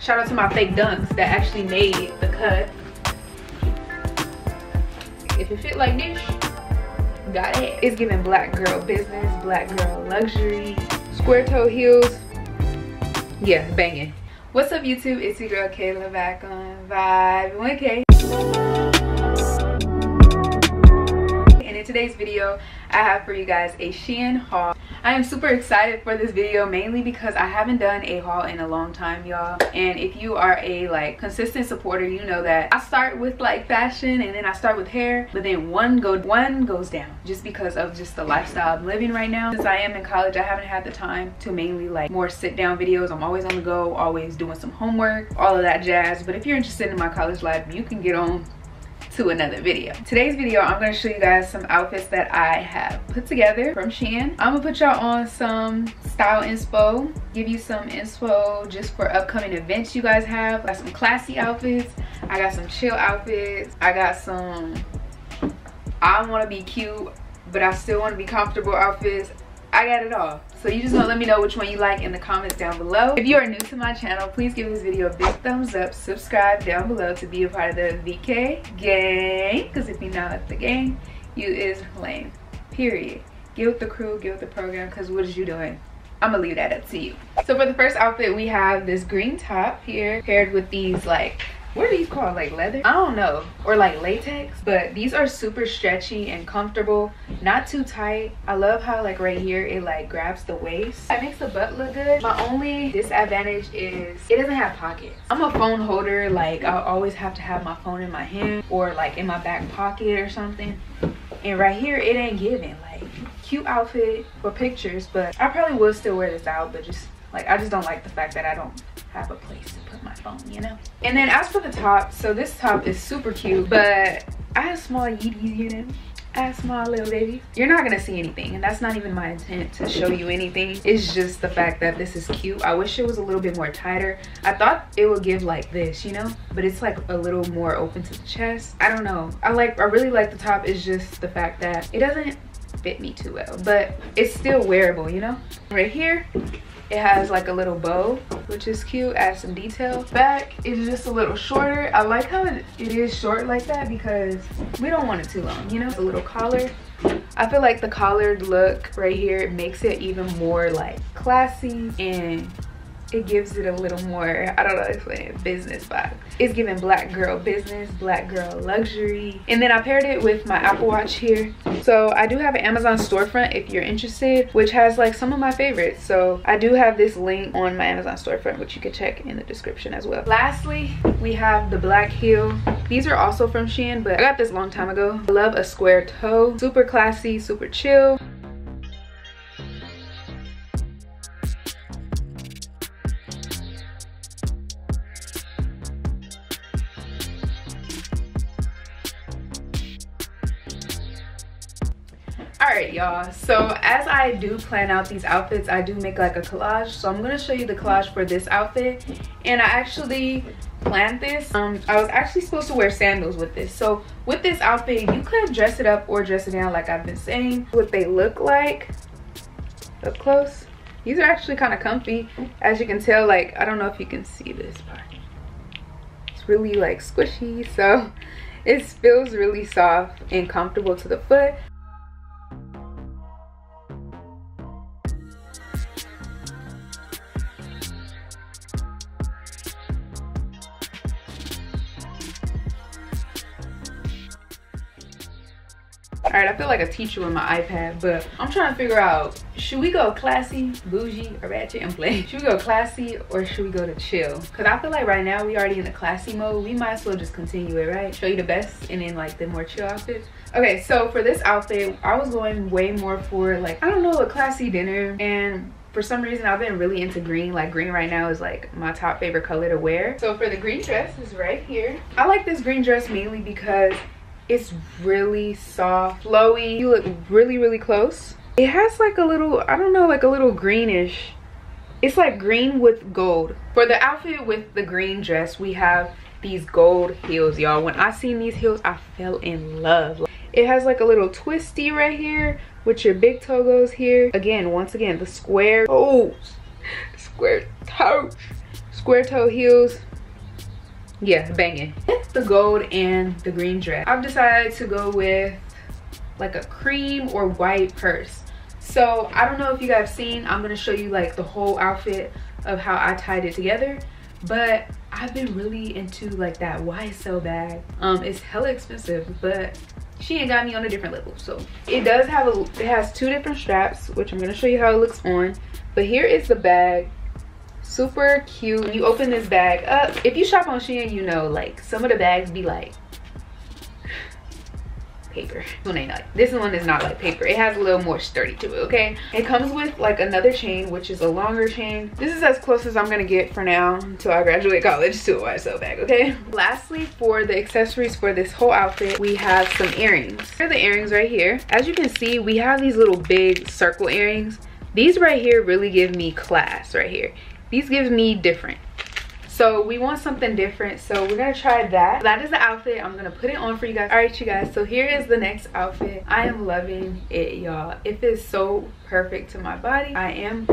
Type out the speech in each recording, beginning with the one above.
Shout out to my fake dunks that actually made the cut. If it fit like this, got it. It's giving black girl business, black girl luxury, square toe heels. Yeah, banging. What's up YouTube? It's your girl Kayla back on Vibinwidkay. And in today's video, I have for you guys a Shein haul. I am super excited for this video mainly because I haven't done a haul in a long time y'all. And if you are a like consistent supporter you know that I start with like fashion and then I start with hair but then one go one goes down just because of just the lifestyle I'm living right now. Since I am in college I haven't had the time to mainly like more sit down videos. I'm always on the go always doing some homework all of that jazz. But if you're interested in my college life you can get on to another video. Today's video, I'm gonna show you guys some outfits that I have put together from Shein. I'm gonna put y'all on some style inspo, give you some inspo just for upcoming events you guys have. I got some classy outfits, I got some chill outfits, I got some I wanna be cute, but I still wanna be comfortable outfits. I got it all. So you just want to let me know which one you like in the comments down below. If you are new to my channel, please give this video a big thumbs up. Subscribe down below to be a part of the VK gang. Because if you're not the gang, you is lame. Period. Get with the crew, get with the program, because what is you doing? I'm gonna leave that up to you. So for the first outfit, we have this green top here paired with these like what are these called like leather? I don't know. Or like latex but these are super stretchy and comfortable. Not too tight. I love how like right here it like grabs the waist. It makes the butt look good. My only disadvantage is it doesn't have pockets. I'm a phone holder. Like i always have to have my phone in my hand or like in my back pocket or something. And right here it ain't giving. Like cute outfit for pictures but i probably will still wear this out but just like i just don't like the fact that i don't have a place phone, you know? And then as for the top, so this top is super cute, but I have small yeeties, you know? Have small little baby. You're not gonna see anything, and that's not even my intent to show you anything. It's just the fact that this is cute. I wish it was a little bit more tighter. I thought it would give like this, you know? But it's like a little more open to the chest. I don't know. I like, I really like the top. It's just the fact that it doesn't fit me too well, but it's still wearable, you know? Right here, it has like a little bow, which is cute, adds some detail. Back is just a little shorter. I like how it, it is short like that because we don't want it too long, you know? A little collar. I feel like the collared look right here makes it even more like classy and it gives it a little more i don't know explain it business vibe. It's giving black girl business black girl luxury. And then i paired it with my apple watch here. So i do have an amazon storefront if you're interested which has like some of my favorites. So i do have this link on my amazon storefront which you can check in the description as well. Lastly we have the black heel these are also from shein but i got this long time ago. I love a square toe. Super classy super chill all right y'all. So as i do plan out these outfits i do make like a collage. So i'm gonna show you the collage for this outfit. And i actually planned this. Um i was actually supposed to wear sandals with this. So with this outfit you could dress it up or dress it down like i've been saying. What they look like up close these are actually kind of comfy. As you can tell like i don't know if you can see this part. It's really like squishy. So it feels really soft and comfortable to the foot all right i feel like a teacher with my ipad but i'm trying to figure out should we go classy bougie or ratchet and play? Should we go classy or should we go to chill? Because i feel like right now we already in the classy mode. We might as well just continue it right? Show you the best and then like the more chill outfits. Okay so for this outfit i was going way more for like i don't know a classy dinner. And for some reason i've been really into green. Like green right now is like my top favorite color to wear. So for the green dress is right here. I like this green dress mainly because it's really soft flowy. You look really really close. It has like a little i don't know like a little greenish. It's like green with gold. For the outfit with the green dress we have these gold heels y'all. When i seen these heels i fell in love. It has like a little twisty right here with your big toe goes here. Again once again the square toes. Square toes square toe heels yeah banging. The gold and the green dress. I've decided to go with like a cream or white purse. So i don't know if you guys seen i'm gonna show you like the whole outfit of how i tied it together but i've been really into like that ysl bag. Um it's hella expensive but Shein got me on a different level so. It does have a it has two different straps which i'm gonna show you how it looks on but here is the bag super cute. You open this bag up. If you shop on shein you know like some of the bags be like paper. This one is not like paper. It has a little more sturdy to it okay? It comes with like another chain which is a longer chain. This is as close as i'm gonna get for now until i graduate college to a ysl bag okay? Lastly for the accessories for this whole outfit we have some earrings. Here are the earrings right here. As you can see we have these little big circle earrings. These right here really give me class right here these give me different. So we want something different so we're gonna try that. That is the outfit i'm gonna put it on for you guys. All right you guys so here is the next outfit. I am loving it y'all. It fits so perfect to my body. I am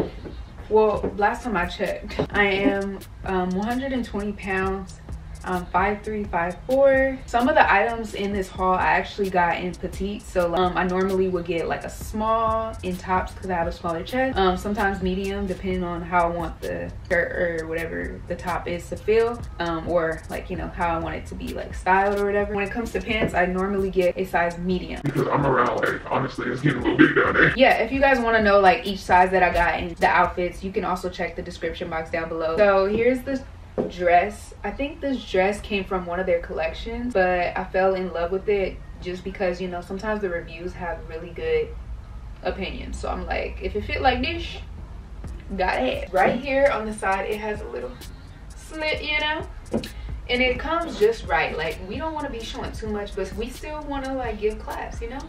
well last time i checked i am um 120 pounds um five three five four. Some of the items in this haul i actually got in petite. So um i normally would get like a small in tops because i have a smaller chest. Um sometimes medium depending on how i want the shirt or whatever the top is to feel. Um or like you know how i want it to be like styled or whatever. When it comes to pants i normally get a size medium. Because i'm around like honestly it's getting a little big down there. Yeah if you guys want to know like each size that i got in the outfits you can also check the description box down below. So here's the dress i think this dress came from one of their collections but i fell in love with it just because you know sometimes the reviews have really good opinions. So i'm like if it fit like this got it. Right here on the side it has a little slit you know? And it comes just right. Like we don't want to be showing too much but we still want to like give class you know?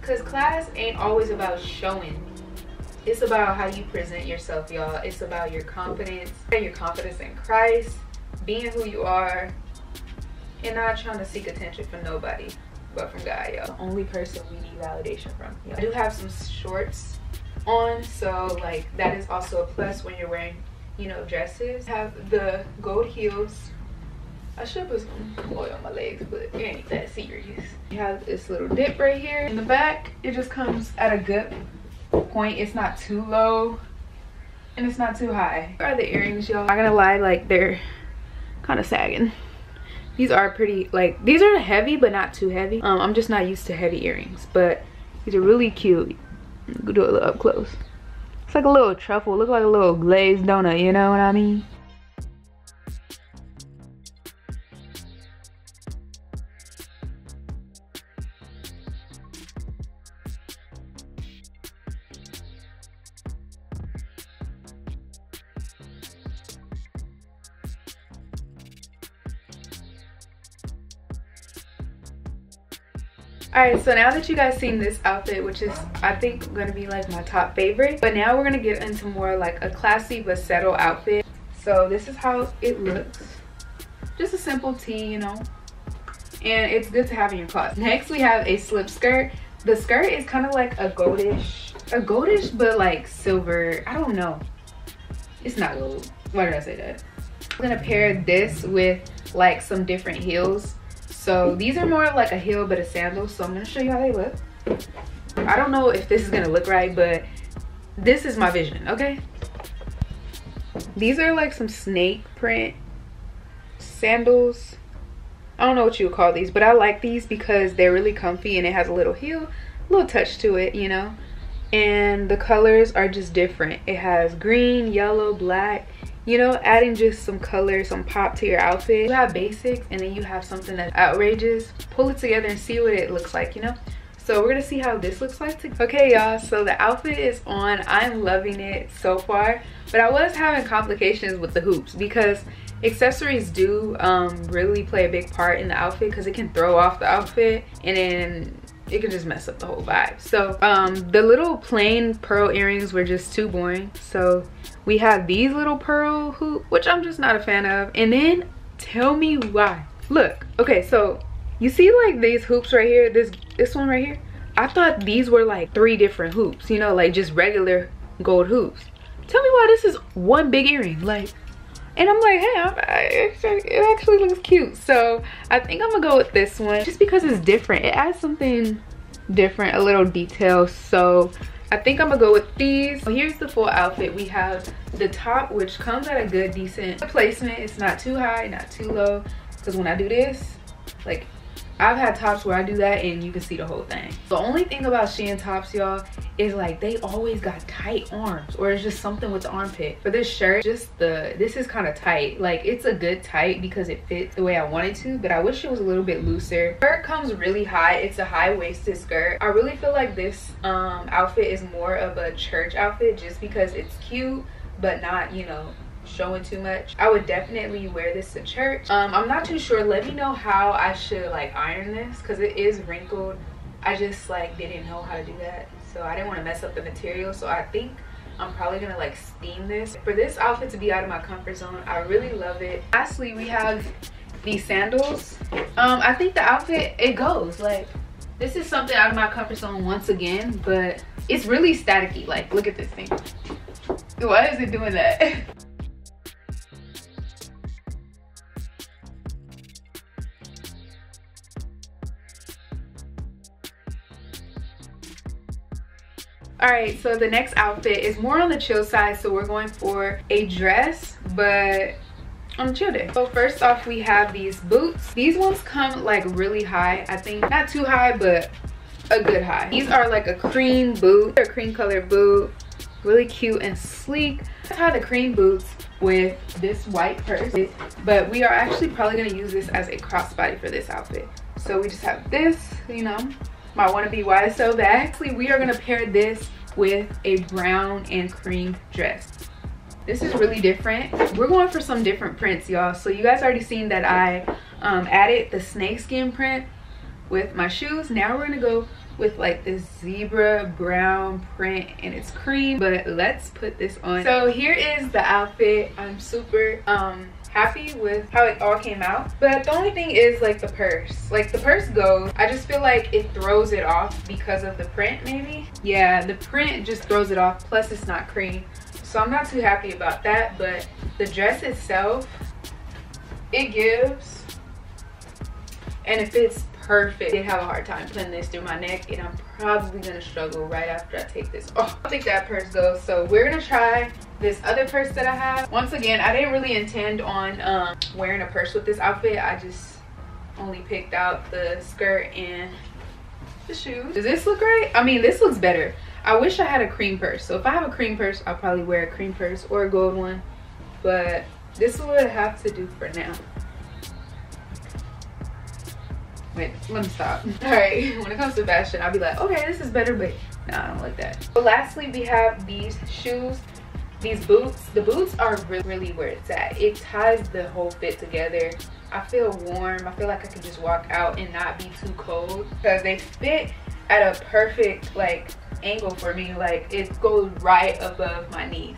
Because class ain't always about showing it's about how you present yourself y'all. It's about your confidence and your confidence in christ being who you are and not trying to seek attention from nobody but from god y'all. The only person we need validation from i do have some shorts on so like that is also a plus when you're wearing you know dresses. Have the gold heels. I should put some oil on my legs, but it ain't that serious. You have this little dip right here. In the back, it just comes at a good point it's not too low and it's not too high. Are the earrings y'all? Not gonna lie like they're kind of sagging. These are pretty like these are heavy but not too heavy. Um i'm just not used to heavy earrings but these are really cute. Do it up close. It's like a little truffle look like a little glazed donut you know what i mean all right so now that you guys seen this outfit which is i think gonna be like my top favorite but now we're gonna get into more like a classy but settle outfit. So this is how it looks. Just a simple tee you know? And it's good to have in your closet. Next we have a slip skirt. The skirt is kind of like a goldish a goldish but like silver i don't know. It's not gold. Why did i say that i'm gonna pair this with like some different heels so these are more like a heel but a sandal. So I'm gonna show you how they look. I don't know if this is gonna look right, but this is my vision, okay? These are like some snake print sandals. I don't know what you would call these, but I like these because they're really comfy and it has a little heel, a little touch to it, you know? And the colors are just different. It has green, yellow, black, you know adding just some color some pop to your outfit. You have basics and then you have something that's outrageous. Pull it together and see what it looks like you know? So we're gonna see how this looks like to okay y'all so the outfit is on. I'm loving it so far. But i was having complications with the hoops because accessories do um, really play a big part in the outfit because it can throw off the outfit and then it could just mess up the whole vibe. So um the little plain pearl earrings were just too boring. So we have these little pearl hoop which i'm just not a fan of. And then tell me why. Look okay so you see like these hoops right here? This this one right here? I thought these were like three different hoops you know like just regular gold hoops. Tell me why this is one big earring like and I'm like, hey, I'm, I, it actually looks cute. So I think I'm gonna go with this one just because it's different. It adds something different, a little detail. So I think I'm gonna go with these. So here's the full outfit. We have the top, which comes at a good, decent placement. It's not too high, not too low. Because when I do this, like I've had tops where I do that and you can see the whole thing. The only thing about Shein tops, y'all, is like they always got tight arms or it's just something with the armpit. For this shirt, just the, this is kind of tight. Like it's a good tight because it fits the way I wanted to, but I wish it was a little bit looser. Skirt comes really high. It's a high-waisted skirt. I really feel like this um, outfit is more of a church outfit just because it's cute, but not, you know, showing too much i would definitely wear this to church. Um i'm not too sure. Let me know how i should like iron this because it is wrinkled. I just like didn't know how to do that so i didn't want to mess up the material so i think i'm probably gonna like steam this. For this outfit to be out of my comfort zone i really love it. Lastly we have these sandals. Um i think the outfit it goes like this is something out of my comfort zone once again but it's really staticky like look at this thing. Why is it doing that all right so the next outfit is more on the chill side so we're going for a dress but on chill day so first off we have these boots. These ones come like really high. I think not too high but a good high. These are like a cream boot. A cream colored boot. Really cute and sleek. I have the cream boots with this white purse. But we are actually probably going to use this as a crossbody for this outfit. So we just have this you know my wannabe YSL bag. Actually, we are gonna pair this with a brown and cream dress. This is really different. We're going for some different prints, y'all. So you guys already seen that I um, added the snakeskin print with my shoes. Now we're gonna go with like this zebra brown print and it's cream but let's put this on so here is the outfit i'm super um happy with how it all came out. But the only thing is like the purse. Like the purse goes i just feel like it throws it off because of the print maybe? Yeah the print just throws it off. Plus it's not cream. So i'm not too happy about that. But the dress itself it gives. And it fits perfect. I did have a hard time putting this through my neck and I'm probably gonna struggle right after I take this off. I think that purse goes. So we're gonna try this other purse that I have. Once again, I didn't really intend on um, wearing a purse with this outfit. I just only picked out the skirt and the shoes. Does this look right? I mean, this looks better. I wish I had a cream purse. So if I have a cream purse, I'll probably wear a cream purse or a gold one. But this is what I have to do for now. Wait, let me stop. All right, when it comes to fashion, I'll be like, okay, this is better, but no, I don't like that. So lastly, we have these shoes, these boots. The boots are really, really where it's at. It ties the whole fit together. I feel warm. I feel like I can just walk out and not be too cold because they fit at a perfect like angle for me. Like it goes right above my knee.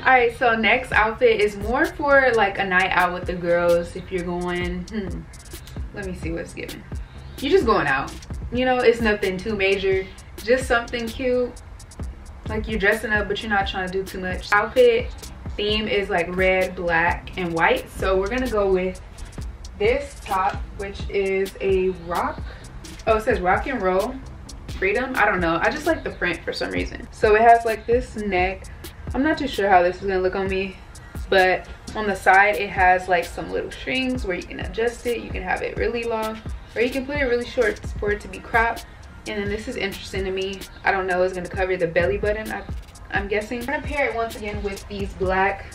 All right so next outfit is more for like a night out with the girls if you're going. Hmm. Let me see what's given. You're just going out. You know it's nothing too major. Just something cute. Like you're dressing up but you're not trying to do too much. Outfit theme is like red black and white. So we're gonna go with this top which is a rock. Oh it says rock and roll. Freedom? I don't know. I just like the print for some reason. So it has like this neck I'm not too sure how this is gonna look on me, but on the side it has like some little strings where you can adjust it. You can have it really long or you can put it really short for it to be cropped. And then this is interesting to me. I don't know, it's gonna cover the belly button, I, I'm guessing. I'm gonna pair it once again with these black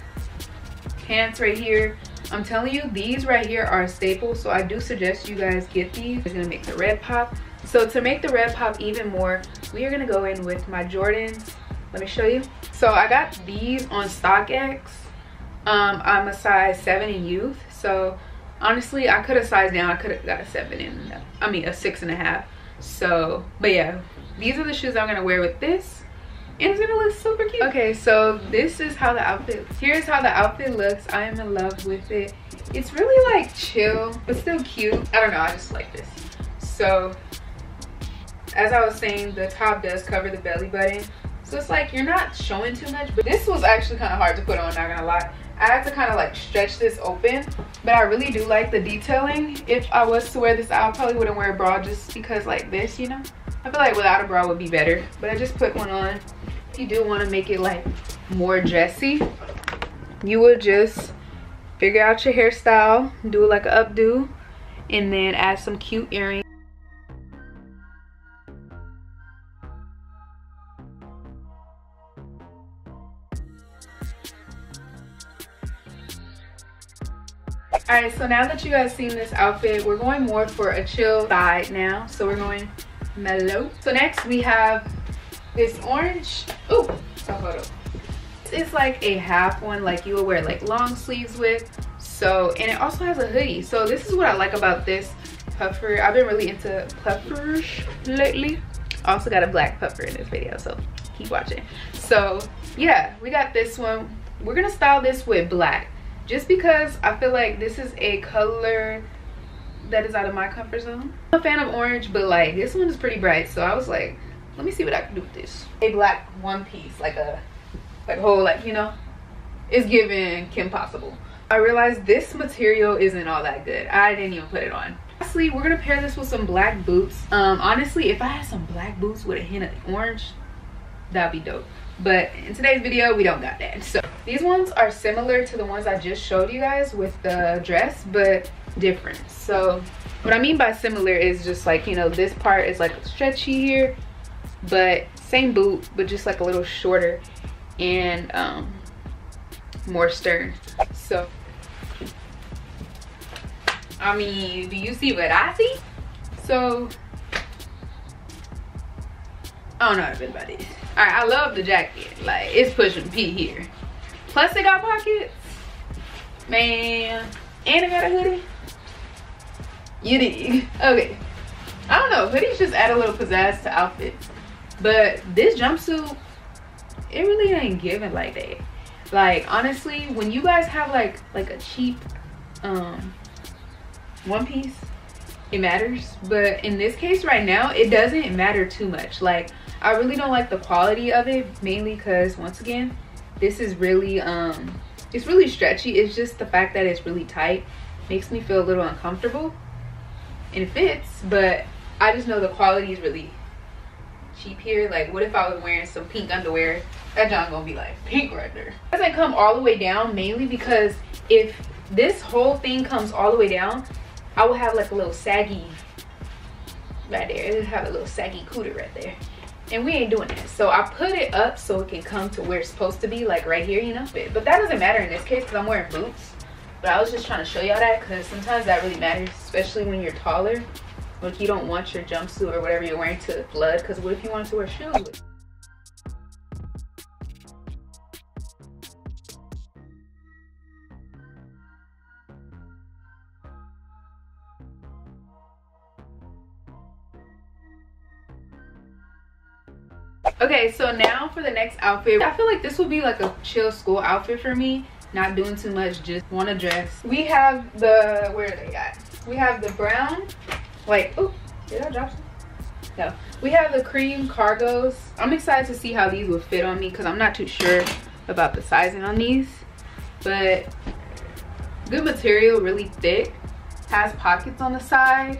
pants right here. I'm telling you, these right here are a staple, so I do suggest you guys get these. It's gonna make the red pop. So to make the red pop even more, we are gonna go in with my Jordans let me show you. So i got these on stockx. Um i'm a size 7 in youth. So honestly i could have sized down. I could have got a seven in i mean a six and a half. So but yeah these are the shoes i'm gonna wear with this. And it's gonna look super cute. Okay so this is how the outfit looks. here's how the outfit looks. I am in love with it. It's really like chill but still cute. I don't know i just like this. So as i was saying the top does cover the belly button so it's like you're not showing too much but this was actually kind of hard to put on not gonna lie I had to kind of like stretch this open, but I really do like the detailing. If I was to wear this out, I probably wouldn't wear a bra just because like this, you know? I feel like without a bra would be better, but I just put one on. If you do want to make it like more dressy, you would just figure out your hairstyle, do like an updo, and then add some cute earrings. All right so now that you guys seen this outfit we're going more for a chill side now. So we're going mellow. So next we have this orange oh photo. It's like a half one like you would wear like long sleeves with. So and it also has a hoodie. So this is what i like about this puffer. I've been really into puffers lately. Also got a black puffer in this video so keep watching. So yeah we got this one. We're gonna style this with black just because I feel like this is a color that is out of my comfort zone. I'm a fan of orange, but like this one is pretty bright. So I was like, let me see what I can do with this. A black one piece, like a like whole like, you know, is giving Kim Possible. I realized this material isn't all that good. I didn't even put it on. Lastly, we're gonna pair this with some black boots. Um, honestly, if I had some black boots with a hint of orange, that'd be dope but in today's video we don't got that. So these ones are similar to the ones i just showed you guys with the dress but different. So what i mean by similar is just like you know this part is like stretchy here but same boot but just like a little shorter and um more stern. So i mean do you see what i see? So I don't know about this. All right, I love the jacket. Like, it's pushing P here. Plus, it got pockets. Man. And it got a hoodie. You dig. Okay. I don't know. Hoodies just add a little pizzazz to outfits. But this jumpsuit, it really ain't giving like that. Like, honestly, when you guys have like like a cheap um one piece, it matters. But in this case right now, it doesn't matter too much. Like, I really don't like the quality of it mainly because once again this is really um it's really stretchy it's just the fact that it's really tight makes me feel a little uncomfortable and it fits but I just know the quality is really cheap here like what if I was wearing some pink underwear that John gonna be like pink right there it doesn't come all the way down mainly because if this whole thing comes all the way down I will have like a little saggy right there. It have a little saggy cooter right there. And we ain't doing that. So i put it up so it can come to where it's supposed to be like right here you know? But that doesn't matter in this case because i'm wearing boots. But i was just trying to show y'all that because sometimes that really matters especially when you're taller. Like you don't want your jumpsuit or whatever you're wearing to flood. Because what if you wanted to wear shoes okay so now for the next outfit i feel like this will be like a chill school outfit for me not doing too much just want to dress. We have the where are they at? We have the brown like oh did i drop some? No. We have the cream cargos. I'm excited to see how these will fit on me because i'm not too sure about the sizing on these but good material really thick has pockets on the side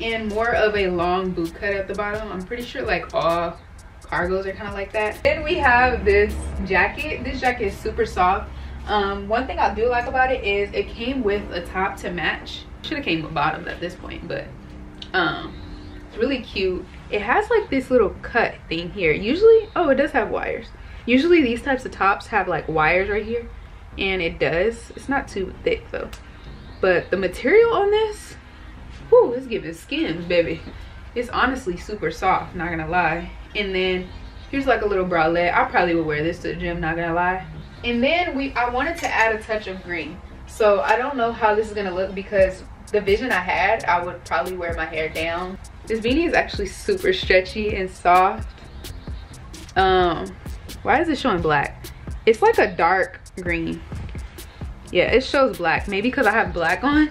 and more of a long boot cut at the bottom. I'm pretty sure like all cargos are kind of like that. Then we have this jacket. This jacket is super soft. Um, one thing i do like about it is it came with a top to match. Should have came with bottoms at this point but um it's really cute. It has like this little cut thing here. Usually oh it does have wires. Usually these types of tops have like wires right here and it does. It's not too thick though. But the material on this whoo it's giving Skims baby. It's honestly super soft not gonna lie and then here's like a little bralette i probably would wear this to the gym not gonna lie and then we i wanted to add a touch of green So I don't know how this is gonna look because the vision I had, I would probably wear my hair down. This beanie is actually super stretchy and soft. Um, why is it showing black? It's like a dark green. Yeah, it shows black. Maybe because I have black on.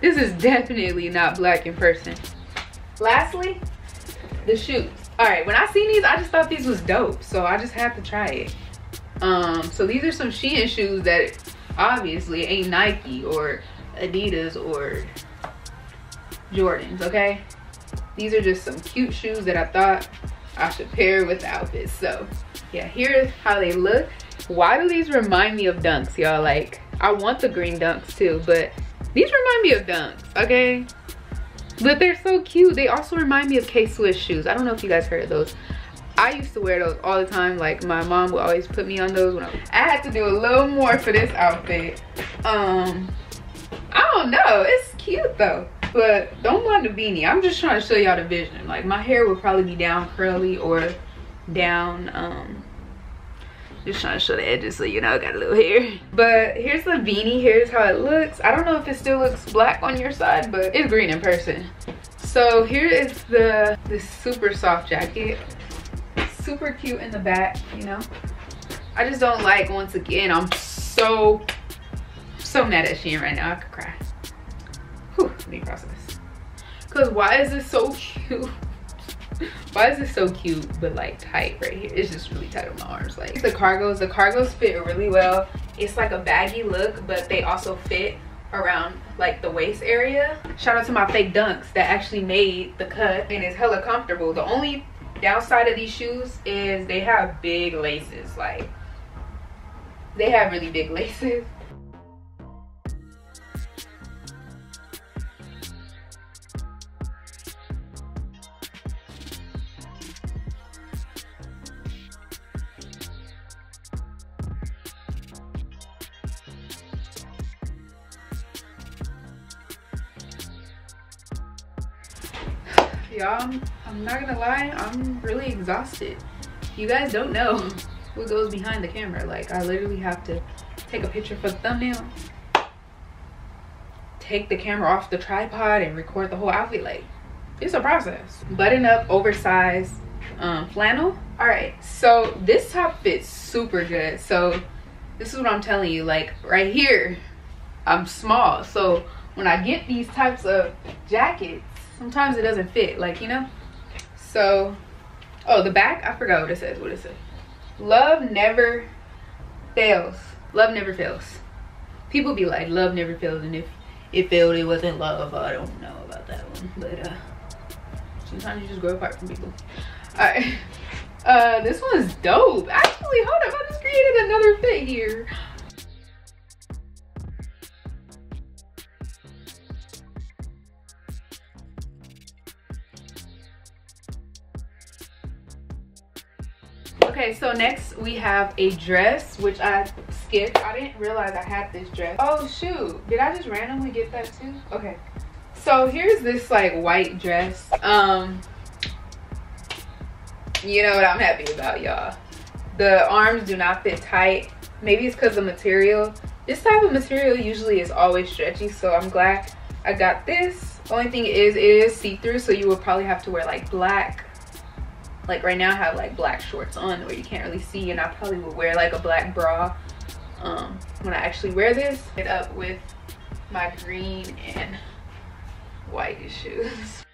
This is definitely not black in person. Lastly, the shoes. All right, when I seen these, I just thought these was dope. So I just had to try it. Um, so these are some Shein shoes that obviously ain't Nike or Adidas or Jordans, okay? These are just some cute shoes that I thought I should pair with outfits. So yeah, here's how they look. Why do these remind me of dunks, y'all? Like, I want the green dunks too, but these remind me of dunks, okay? But they're so cute. They also remind me of K-Swiss shoes. I don't know if you guys heard of those. I used to wear those all the time. Like my mom would always put me on those when I, I had to do a little more for this outfit. Um, I don't know. It's cute though. But don't mind the beanie. I'm just trying to show y'all the vision. Like my hair would probably be down curly or down um just trying to show the edges so you know I got a little hair. But here's the beanie. Here's how it looks. I don't know if it still looks black on your side, but it's green in person. So here is the this super soft jacket super cute in the back, you know. I just don't like, once again, I'm so, so mad at Shein right now. I could cry. Whew, let me process. Cause why is this so cute? Why is this so cute but like tight right here? It's just really tight on my arms like. The cargos the cargos fit really well. It's like a baggy look but they also fit around like the waist area. Shout out to my fake dunks that actually made the cut and it's hella comfortable. The only downside of these shoes is they have big laces like they have really big laces y'all. I'm, not gonna lie i'm really exhausted. You guys don't know what goes behind the camera. Like i literally have to take a picture for the thumbnail take the camera off the tripod and record the whole outfit. Like it's a process. Button up oversized um, flannel. All right so this top fits super good. So this is what i'm telling you. Like right here i'm small. So when i get these types of jackets sometimes it doesn't fit like you know? So oh the back? I forgot what it says what it says. Love never fails. Love never fails. People be like love never fails and if it failed it wasn't love. I don't know about that one but uh sometimes you just grow apart from people. All right uh this one's dope. Actually hold up. I just created another fit here okay so next we have a dress which i skipped. I didn't realize i had this dress. Oh shoot. Did i just randomly get that too? Okay. So here's this like white dress. Um you know what i'm happy about y'all. The arms do not fit tight. Maybe it's because the material. This type of material usually is always stretchy so i'm glad i got this. Only thing is it is see-through so you will probably have to wear like black like right now I have like black shorts on where you can't really see and I probably would wear like a black bra um, when I actually wear this. It up with my green and white shoes.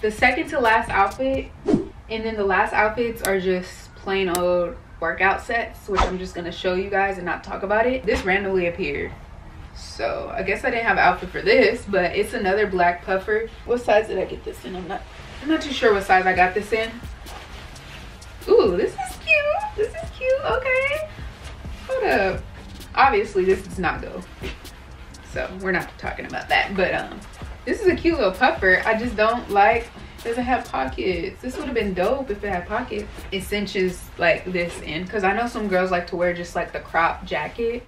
the second to last outfit and then the last outfits are just plain old workout sets which i'm just to show you guys and not talk about it this randomly appeared so i guess i didn't have an outfit for this but it's another black puffer what size did i get this in i'm not I'm not too sure what size I got this in. Ooh, this is cute. This is cute. Okay. Hold up. Obviously, this does not go. So we're not talking about that. But um, this is a cute little puffer. I just don't like doesn't have pockets. This would have been dope if it had pockets. It cinches like this in because I know some girls like to wear just like the crop jacket.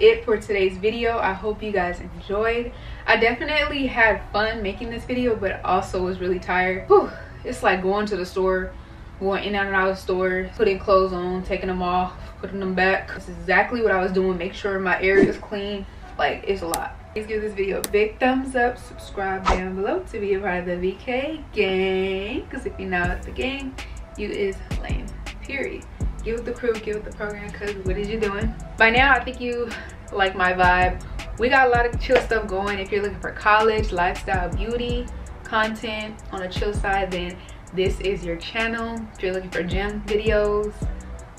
It for today's video. I hope you guys enjoyed. I definitely had fun making this video but also was really tired. Whew. it's like going to the store going in and out of the store putting clothes on taking them off putting them back. That's exactly what i was doing make sure my area is clean. Like it's a lot. Please give this video a big thumbs up. Subscribe down below to be a part of the vk gang because if you're not the gang you is lame period get with the crew get with the program because what is you doing? By now i think you like my vibe. We got a lot of chill stuff going. If you're looking for college lifestyle beauty content on a chill side then this is your channel. If you're looking for gym videos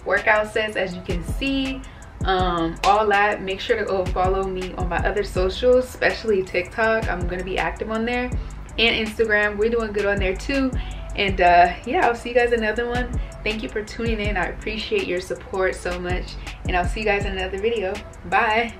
workout sets as you can see um all that make sure to go follow me on my other socials especially tiktok. I'm gonna be active on there. And instagram. We're doing good on there too and uh yeah i'll see you guys another one. Thank you for tuning in. I appreciate your support so much. And i'll see you guys in another video. Bye